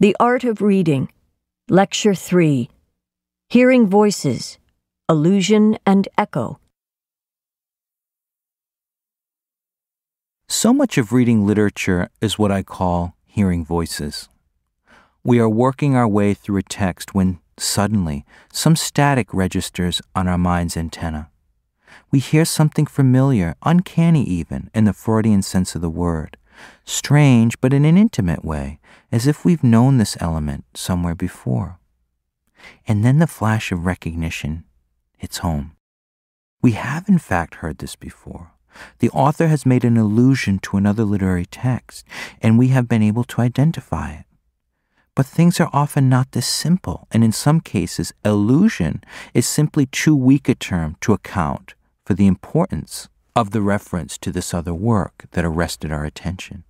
The Art of Reading, Lecture 3 Hearing Voices, Allusion and Echo. So much of reading literature is what I call hearing voices. We are working our way through a text when suddenly some static registers on our mind's antenna. We hear something familiar, uncanny even, in the Freudian sense of the word strange, but in an intimate way, as if we've known this element somewhere before. And then the flash of recognition hits home. We have, in fact, heard this before. The author has made an allusion to another literary text, and we have been able to identify it. But things are often not this simple, and in some cases, allusion is simply too weak a term to account for the importance of the reference to this other work that arrested our attention.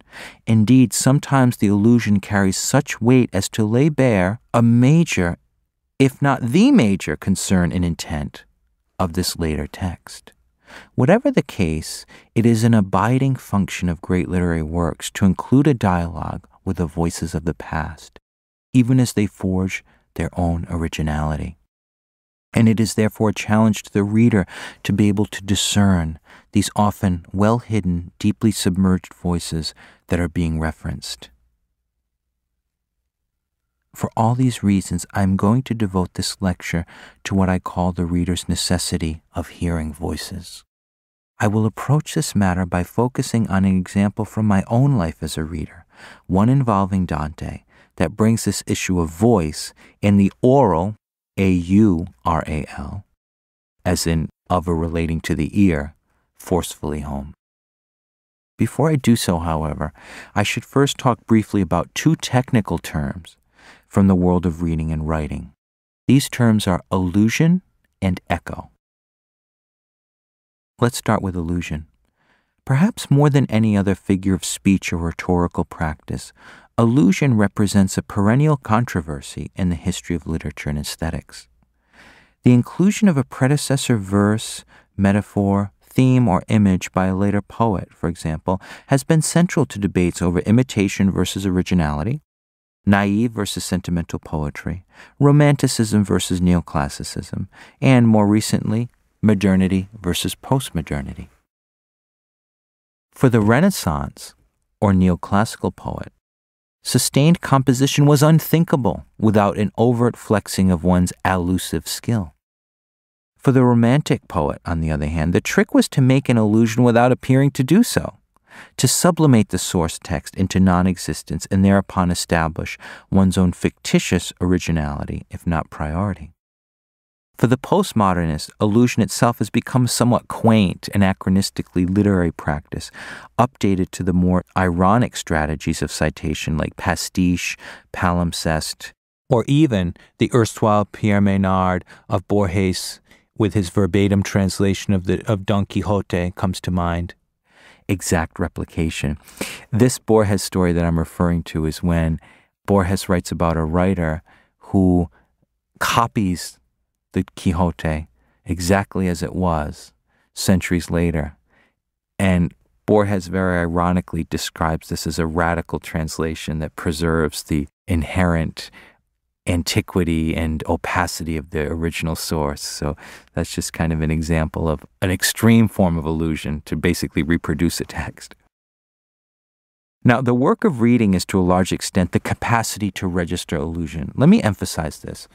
Indeed, sometimes the allusion carries such weight as to lay bare a major, if not the major, concern and intent of this later text. Whatever the case, it is an abiding function of great literary works to include a dialogue with the voices of the past, even as they forge their own originality. And it is therefore a challenge to the reader to be able to discern these often well hidden, deeply submerged voices that are being referenced. For all these reasons, I am going to devote this lecture to what I call the reader's necessity of hearing voices. I will approach this matter by focusing on an example from my own life as a reader, one involving Dante, that brings this issue of voice in the oral, A U R A L, as in of or relating to the ear, forcefully home. Before I do so, however, I should first talk briefly about two technical terms from the world of reading and writing. These terms are allusion and echo. Let's start with allusion. Perhaps more than any other figure of speech or rhetorical practice, allusion represents a perennial controversy in the history of literature and aesthetics. The inclusion of a predecessor verse, metaphor, theme, or image by a later poet, for example, has been central to debates over imitation versus originality, naive versus sentimental poetry, romanticism versus neoclassicism, and more recently, modernity versus postmodernity. For the Renaissance, or neoclassical poet, sustained composition was unthinkable without an overt flexing of one's allusive skill. For the Romantic poet, on the other hand, the trick was to make an allusion without appearing to do so, to sublimate the source text into non existence and thereupon establish one's own fictitious originality, if not priority. For the postmodernist, allusion itself has become somewhat quaint, anachronistically literary practice, updated to the more ironic strategies of citation like pastiche, palimpsest, or even the erstwhile Pierre Menard of Borges with his verbatim translation of the of Don Quixote comes to mind. Exact replication. This Borges story that I'm referring to is when Borges writes about a writer who copies the Quixote exactly as it was centuries later. And Borges very ironically describes this as a radical translation that preserves the inherent antiquity and opacity of the original source. So that's just kind of an example of an extreme form of allusion to basically reproduce a text. Now, the work of reading is to a large extent the capacity to register allusion. Let me emphasize this.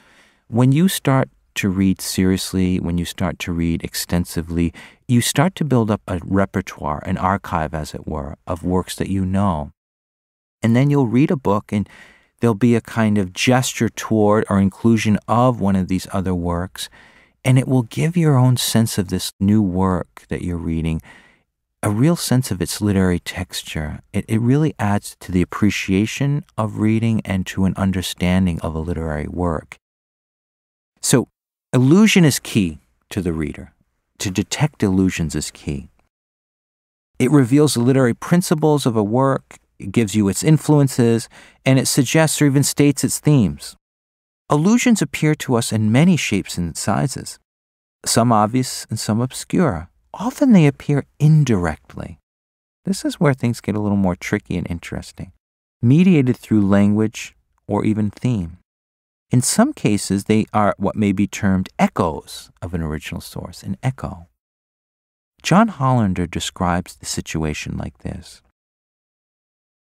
When you start to read seriously, when you start to read extensively, you start to build up a repertoire, an archive, as it were, of works that you know. And then you'll read a book and there'll be a kind of gesture toward or inclusion of one of these other works, and it will give your own sense of this new work that you're reading a real sense of its literary texture. It, it really adds to the appreciation of reading and to an understanding of a literary work. So, allusion is key to the reader. To detect allusions is key. It reveals the literary principles of a work it gives you its influences, and it suggests or even states its themes. Allusions appear to us in many shapes and sizes, some obvious and some obscure. Often they appear indirectly. This is where things get a little more tricky and interesting. Mediated through language or even theme. In some cases, they are what may be termed echoes of an original source, an echo. John Hollander describes the situation like this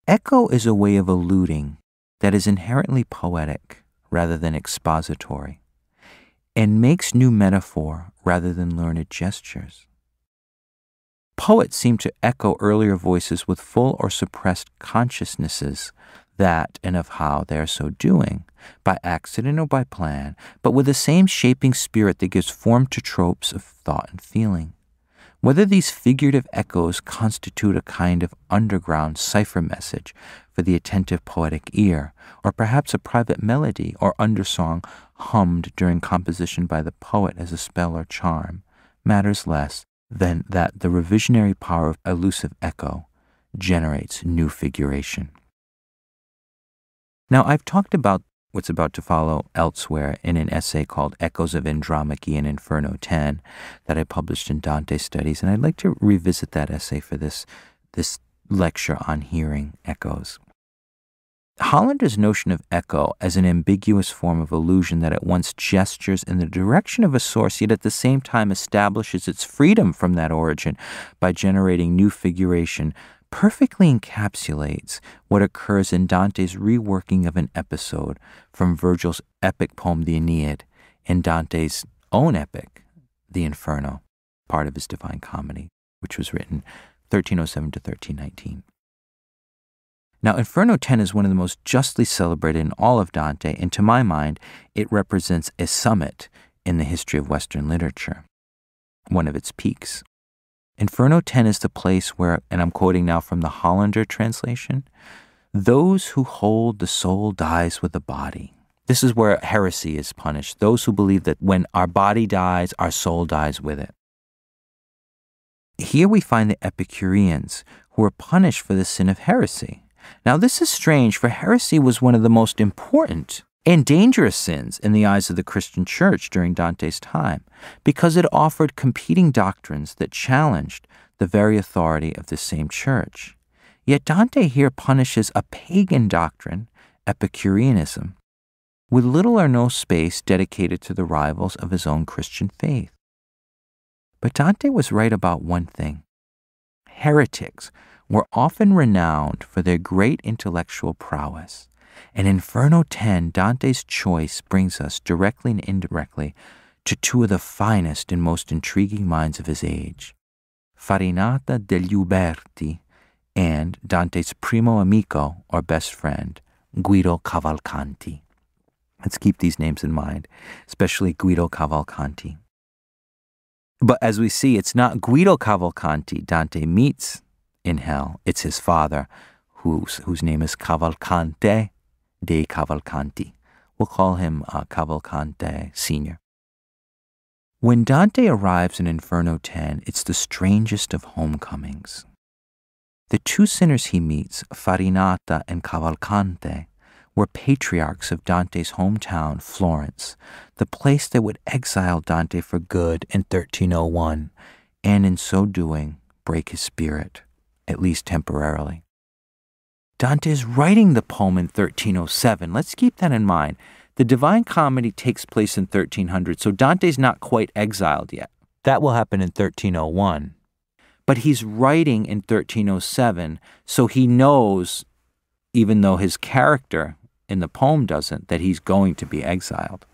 Echo is a way of alluding that is inherently poetic rather than expository, and makes new metaphor rather than learned gestures. Poets seem to echo earlier voices with full or suppressed consciousnesses that and of how they are so doing, by accident or by plan, but with the same shaping spirit that gives form to tropes of thought and feeling. Whether these figurative echoes constitute a kind of underground cipher message for the attentive poetic ear, or perhaps a private melody or undersong hummed during composition by the poet as a spell or charm, matters less than that the revisionary power of allusive echo generates new figuration. Now, I've talked about what's about to follow elsewhere in an essay called Echoes of Andromache and Inferno 10 that I published in Dante Studies, and I'd like to revisit that essay for this, this lecture on hearing echoes. Hollander's notion of echo as an ambiguous form of allusion that at once gestures in the direction of a source, yet at the same time establishes its freedom from that origin by generating new figuration, perfectly encapsulates what occurs in Dante's reworking of an episode from Virgil's epic poem, the Aeneid, and Dante's own epic, the Inferno, part of his Divine Comedy, which was written 1307 to 1319. Now, Inferno 10 is one of the most justly celebrated in all of Dante, and to my mind, it represents a summit in the history of Western literature, one of its peaks. Inferno 10 is the place where, and I'm quoting now from the Hollander translation, those who hold the soul dies with the body. This is where heresy is punished. Those who believe that when our body dies, our soul dies with it. Here we find the Epicureans who were punished for the sin of heresy. Now, this is strange, for heresy was one of the most important and dangerous sins in the eyes of the Christian church during Dante's time, because it offered competing doctrines that challenged the very authority of the same church. Yet Dante here punishes a pagan doctrine, Epicureanism, with little or no space dedicated to the rivals of his own Christian faith. But Dante was right about one thing heretics were often renowned for their great intellectual prowess. And Inferno 10, Dante's choice brings us directly and indirectly to two of the finest and most intriguing minds of his age Farinata degli Uberti and Dante's primo amico, or best friend, Guido Cavalcanti. Let's keep these names in mind, especially Guido Cavalcanti. But as we see, it's not Guido Cavalcanti Dante meets in hell. It's his father, whose, whose name is Cavalcante dei Cavalcanti. We'll call him uh, Cavalcante Sr. When Dante arrives in Inferno 10, it's the strangest of homecomings. The two sinners he meets, Farinata and Cavalcante, were patriarchs of Dante's hometown, Florence, the place that would exile Dante for good in 1301, and in so doing, break his spirit at least temporarily. Dante is writing the poem in 1307. Let's keep that in mind. The Divine Comedy takes place in 1300, so Dante's not quite exiled yet. That will happen in 1301. But he's writing in 1307, so he knows, even though his character in the poem doesn't, that he's going to be exiled.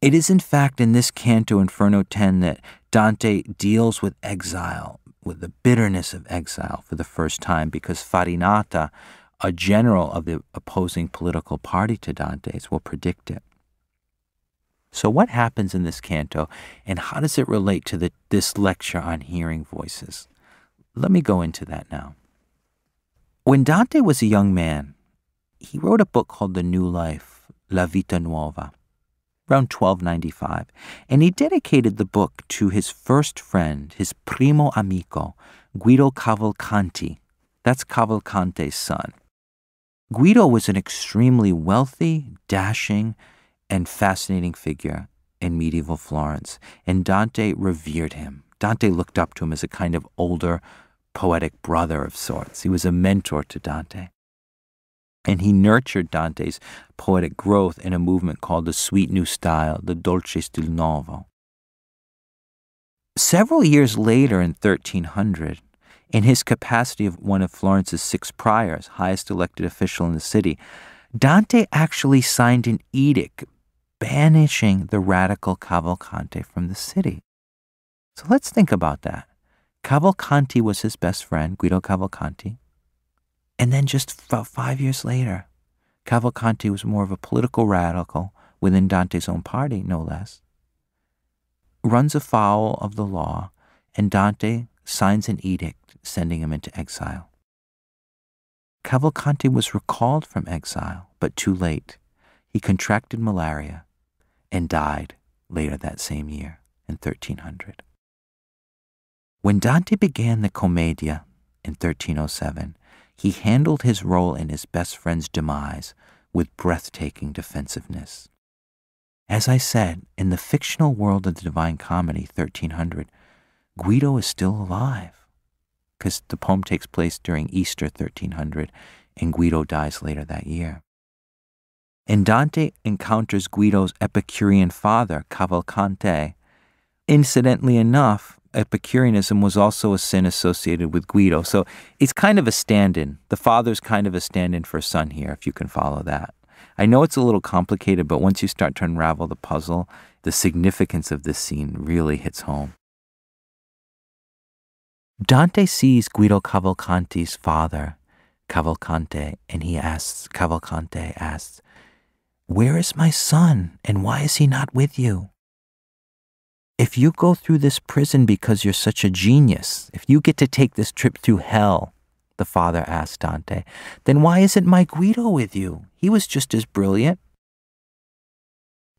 It is, in fact, in this canto, Inferno 10, that Dante deals with exile with the bitterness of exile for the first time because Farinata, a general of the opposing political party to Dante's, will predict it. So, what happens in this canto, and how does it relate to the, this lecture on hearing voices? Let me go into that now. When Dante was a young man, he wrote a book called The New Life, La Vita Nuova around 1295, and he dedicated the book to his first friend, his primo amico, Guido Cavalcanti. That's Cavalcante's son. Guido was an extremely wealthy, dashing, and fascinating figure in medieval Florence, and Dante revered him. Dante looked up to him as a kind of older, poetic brother of sorts. He was a mentor to Dante. And he nurtured Dante's poetic growth in a movement called the Sweet New Style, the Dolce Stil Novo. Several years later, in 1300, in his capacity of one of Florence's six priors, highest elected official in the city, Dante actually signed an edict banishing the radical Cavalcanti from the city. So let's think about that. Cavalcanti was his best friend, Guido Cavalcanti. And then just about five years later, Cavalcanti was more of a political radical within Dante's own party, no less. Runs afoul of the law, and Dante signs an edict sending him into exile. Cavalcanti was recalled from exile, but too late. He contracted malaria and died later that same year in 1300. When Dante began the Commedia in 1307, he handled his role in his best friend's demise with breathtaking defensiveness. As I said, in the fictional world of the Divine Comedy, 1300, Guido is still alive because the poem takes place during Easter 1300 and Guido dies later that year. And Dante encounters Guido's Epicurean father, Cavalcante. Incidentally enough, Epicureanism was also a sin associated with Guido. So it's kind of a stand in. The father's kind of a stand in for a son here, if you can follow that. I know it's a little complicated, but once you start to unravel the puzzle, the significance of this scene really hits home. Dante sees Guido Cavalcanti's father, Cavalcante, and he asks, Cavalcante asks, where is my son, and why is he not with you? If you go through this prison because you're such a genius, if you get to take this trip through hell, the father asked Dante, then why isn't my Guido with you? He was just as brilliant.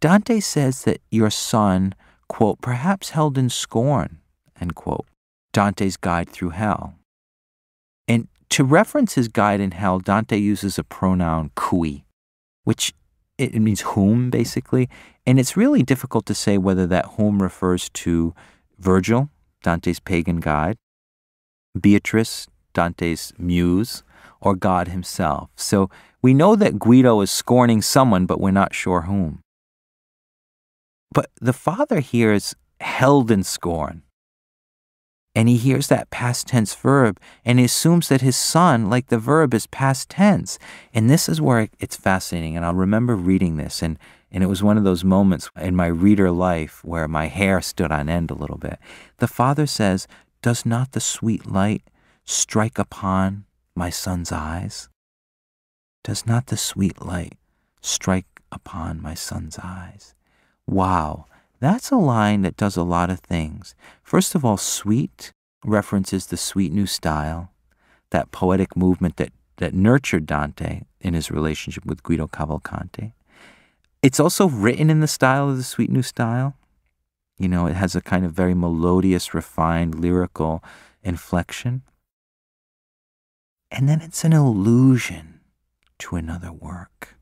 Dante says that your son, quote, perhaps held in scorn, end quote, Dante's guide through hell. And to reference his guide in hell, Dante uses a pronoun cui, which it means whom, basically. And it's really difficult to say whether that whom refers to Virgil, Dante's pagan guide, Beatrice, Dante's muse, or God himself. So we know that Guido is scorning someone, but we're not sure whom. But the father here is held in scorn and he hears that past tense verb and he assumes that his son, like the verb, is past tense. And this is where it's fascinating. And I'll remember reading this, and, and it was one of those moments in my reader life where my hair stood on end a little bit. The father says, Does not the sweet light strike upon my son's eyes? Does not the sweet light strike upon my son's eyes? Wow. That's a line that does a lot of things. First of all, sweet references the sweet new style, that poetic movement that, that nurtured Dante in his relationship with Guido Cavalcanti. It's also written in the style of the sweet new style. You know, it has a kind of very melodious, refined, lyrical inflection. And then it's an allusion to another work.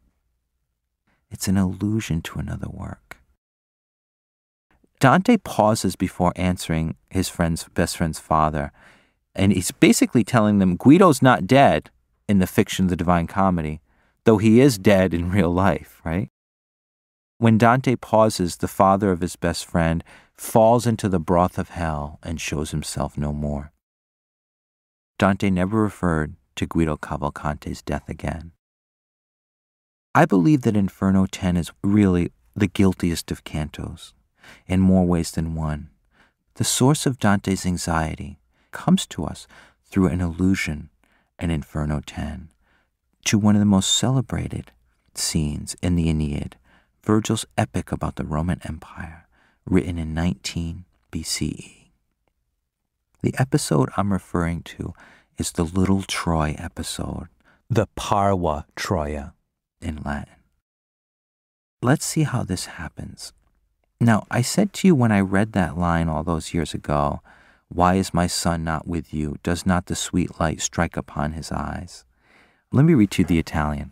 It's an allusion to another work. Dante pauses before answering his friend's best friend's father, and he's basically telling them Guido's not dead in the fiction of the Divine Comedy, though he is dead in real life, right? When Dante pauses, the father of his best friend falls into the broth of hell and shows himself no more. Dante never referred to Guido Cavalcanti's death again. I believe that Inferno 10 is really the guiltiest of cantos in more ways than one. The source of Dante's anxiety comes to us through an allusion in Inferno 10 to one of the most celebrated scenes in the Aeneid, Virgil's epic about the Roman Empire, written in 19 BCE. The episode I'm referring to is the Little Troy episode, the Parva Troia in Latin. Let's see how this happens now, I said to you when I read that line all those years ago, Why is my son not with you? Does not the sweet light strike upon his eyes? Let me read to you the Italian.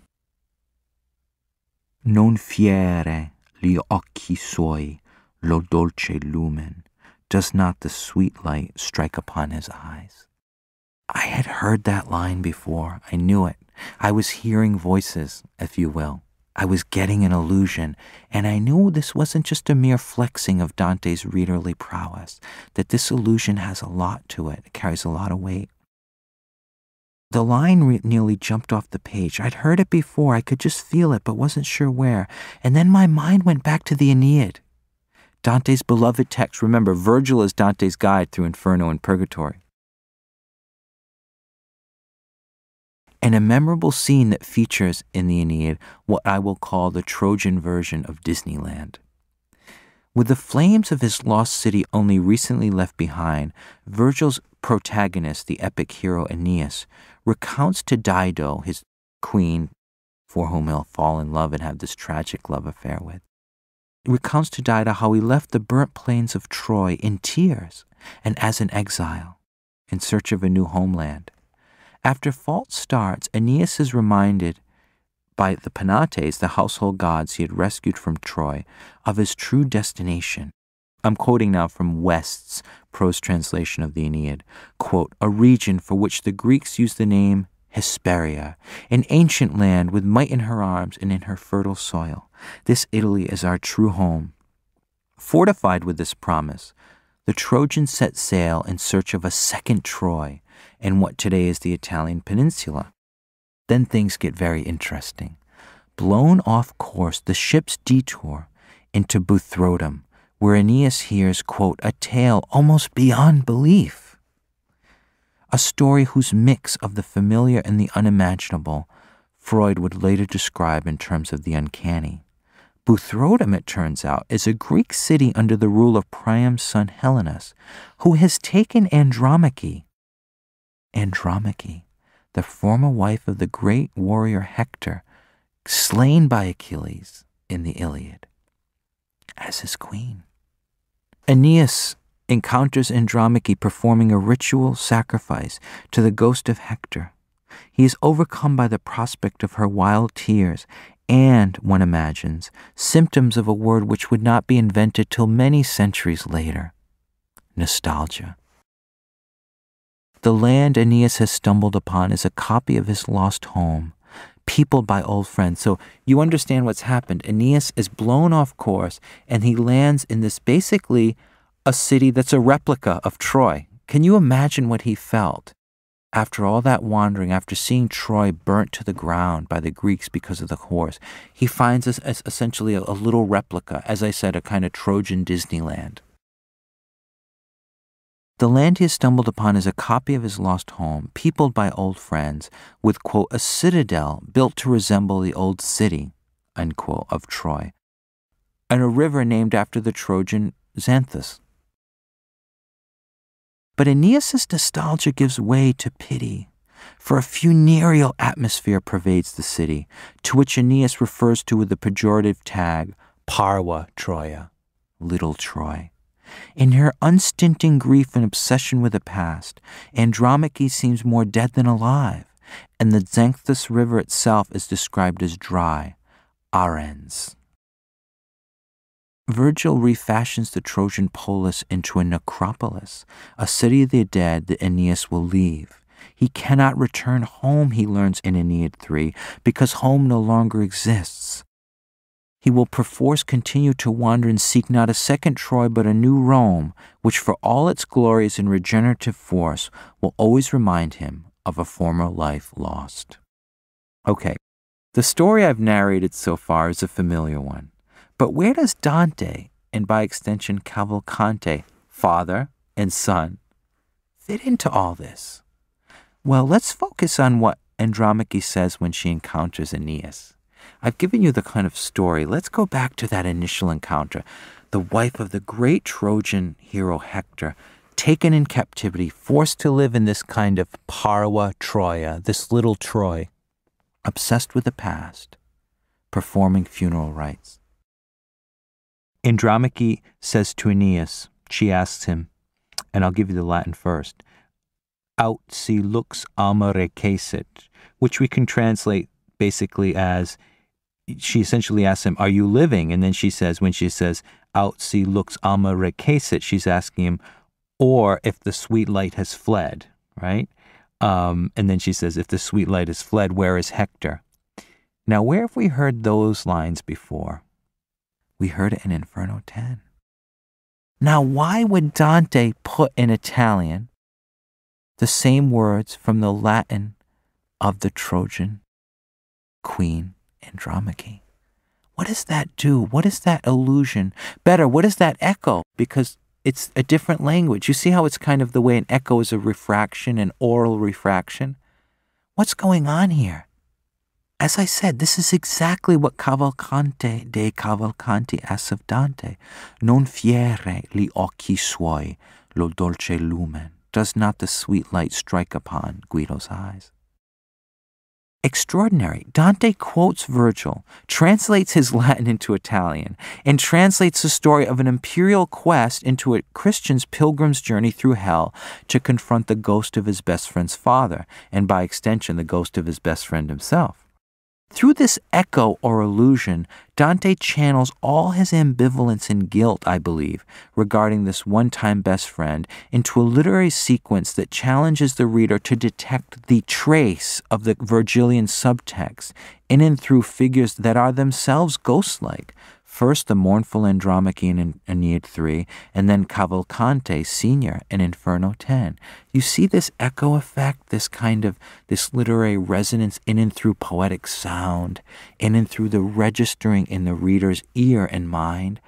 Non fiere gli occhi suoi lo dolce lumen. Does not the sweet light strike upon his eyes? I had heard that line before. I knew it. I was hearing voices, if you will. I was getting an allusion, and I knew this wasn't just a mere flexing of Dante's readerly prowess, that this allusion has a lot to it, it carries a lot of weight. The line nearly jumped off the page. I'd heard it before, I could just feel it, but wasn't sure where. And then my mind went back to the Aeneid. Dante's beloved text. Remember, Virgil is Dante's guide through Inferno and Purgatory. And a memorable scene that features in the Aeneid what I will call the Trojan version of Disneyland. With the flames of his lost city only recently left behind, Virgil's protagonist, the epic hero Aeneas, recounts to Dido, his queen, for whom he'll fall in love and have this tragic love affair with, recounts to Dido how he left the burnt plains of Troy in tears and as an exile in search of a new homeland. After false starts, Aeneas is reminded by the Penates, the household gods he had rescued from Troy, of his true destination. I'm quoting now from West's prose translation of the Aeneid. Quote, a region for which the Greeks used the name Hesperia, an ancient land with might in her arms and in her fertile soil. This Italy is our true home. Fortified with this promise, the Trojans set sail in search of a second Troy, in what today is the Italian peninsula. Then things get very interesting. Blown off course, the ships detour into Buthrotum, where Aeneas hears, quote, a tale almost beyond belief. A story whose mix of the familiar and the unimaginable Freud would later describe in terms of the uncanny. Buthrotum, it turns out, is a Greek city under the rule of Priam's son Helenus, who has taken Andromache, Andromache, the former wife of the great warrior Hector, slain by Achilles in the Iliad, as his queen. Aeneas encounters Andromache performing a ritual sacrifice to the ghost of Hector. He is overcome by the prospect of her wild tears and, one imagines, symptoms of a word which would not be invented till many centuries later nostalgia. The land Aeneas has stumbled upon is a copy of his lost home, peopled by old friends. So you understand what's happened. Aeneas is blown off course and he lands in this basically a city that's a replica of Troy. Can you imagine what he felt after all that wandering, after seeing Troy burnt to the ground by the Greeks because of the horse? He finds us essentially a little replica, as I said, a kind of Trojan Disneyland. The land he has stumbled upon is a copy of his lost home, peopled by old friends, with, quote, a citadel built to resemble the old city, unquote, of Troy, and a river named after the Trojan Xanthus. But Aeneas's nostalgia gives way to pity, for a funereal atmosphere pervades the city, to which Aeneas refers to with the pejorative tag, Parva Troia, little Troy. In her unstinting grief and obsession with the past, Andromache seems more dead than alive, and the Xanthus River itself is described as dry, arens. Virgil refashions the Trojan polis into a necropolis, a city of the dead that Aeneas will leave. He cannot return home, he learns in Aeneid 3, because home no longer exists he will perforce continue to wander and seek not a second Troy but a new Rome, which for all its glories and regenerative force will always remind him of a former life lost. Okay, the story I've narrated so far is a familiar one, but where does Dante, and by extension Cavalcante, father and son, fit into all this? Well, let's focus on what Andromache says when she encounters Aeneas. I've given you the kind of story. Let's go back to that initial encounter. The wife of the great Trojan hero Hector, taken in captivity, forced to live in this kind of parva Troia, this little Troy, obsessed with the past, performing funeral rites. Andromache says to Aeneas, she asks him, and I'll give you the Latin first, aut si lux alma recessit, which we can translate basically as she essentially asks him, Are you living? And then she says, when she says, Aut si lux alma recessit, she's asking him, or if the sweet light has fled, right? Um, and then she says, If the sweet light is fled, where is Hector? Now, where have we heard those lines before? We heard it in Inferno 10. Now, why would Dante put in Italian the same words from the Latin of the Trojan queen Andromache? What does that do? What is that allusion? Better, what does that echo? Because it's a different language. You see how it's kind of the way an echo is a refraction, an oral refraction? What's going on here? As I said, this is exactly what Cavalcante de Cavalcanti asks of Dante. Non fiere li occhi suoi, lo dolce lumen. Does not the sweet light strike upon Guido's eyes? Extraordinary. Dante quotes Virgil, translates his Latin into Italian, and translates the story of an imperial quest into a Christian's pilgrim's journey through hell to confront the ghost of his best friend's father, and by extension, the ghost of his best friend himself. Through this echo or allusion, Dante channels all his ambivalence and guilt, I believe, regarding this one time best friend into a literary sequence that challenges the reader to detect the trace of the Virgilian subtext in and through figures that are themselves ghost like, First, the mournful Andromache in Aeneid 3, and then Cavalcante Senior in Inferno 10. You see this echo effect, this kind of this literary resonance in and through poetic sound, in and through the registering in the reader's ear and mind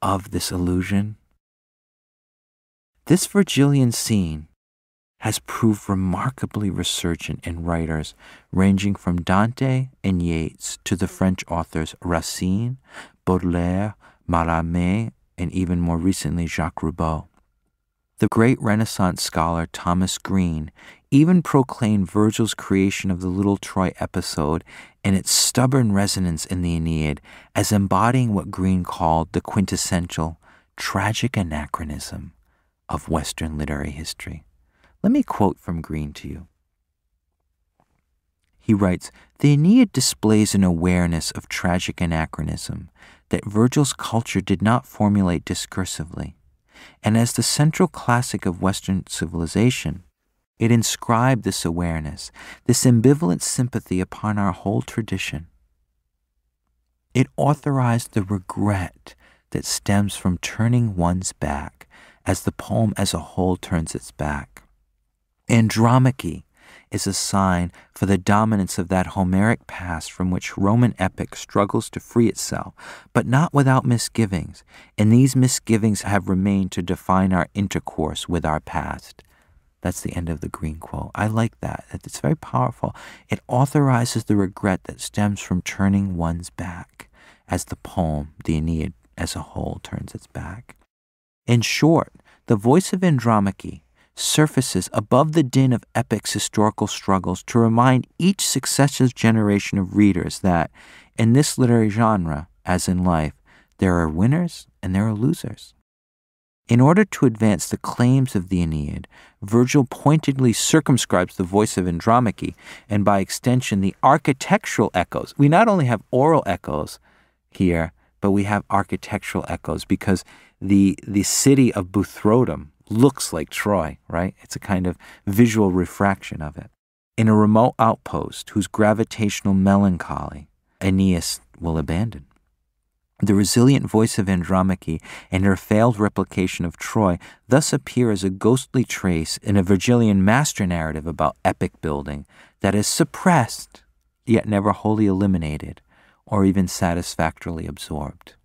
of this allusion. This Virgilian scene has proved remarkably resurgent in writers ranging from Dante and Yeats to the French authors Racine, Baudelaire, Mallarmé, and even more recently Jacques Roubaud. The great Renaissance scholar Thomas Greene even proclaimed Virgil's creation of the Little Troy episode and its stubborn resonance in the Aeneid as embodying what Greene called the quintessential tragic anachronism of Western literary history. Let me quote from Greene to you. He writes The Aeneid displays an awareness of tragic anachronism that Virgil's culture did not formulate discursively, and as the central classic of Western civilization, it inscribed this awareness, this ambivalent sympathy upon our whole tradition. It authorized the regret that stems from turning one's back as the poem as a whole turns its back. Andromache is a sign for the dominance of that Homeric past from which Roman epic struggles to free itself, but not without misgivings, and these misgivings have remained to define our intercourse with our past. That's the end of the Greene quote. I like that. It's very powerful. It authorizes the regret that stems from turning one's back, as the poem, the Aeneid as a whole, turns its back. In short, the voice of Andromache surfaces above the din of epic's historical struggles to remind each successive generation of readers that, in this literary genre, as in life, there are winners and there are losers. In order to advance the claims of the Aeneid, Virgil pointedly circumscribes the voice of Andromache and by extension the architectural echoes. We not only have oral echoes here, but we have architectural echoes because the, the city of Buthrotum, looks like Troy, right? It's a kind of visual refraction of it. In a remote outpost whose gravitational melancholy Aeneas will abandon. The resilient voice of Andromache and her failed replication of Troy thus appear as a ghostly trace in a Virgilian master narrative about epic building that is suppressed, yet never wholly eliminated or even satisfactorily absorbed.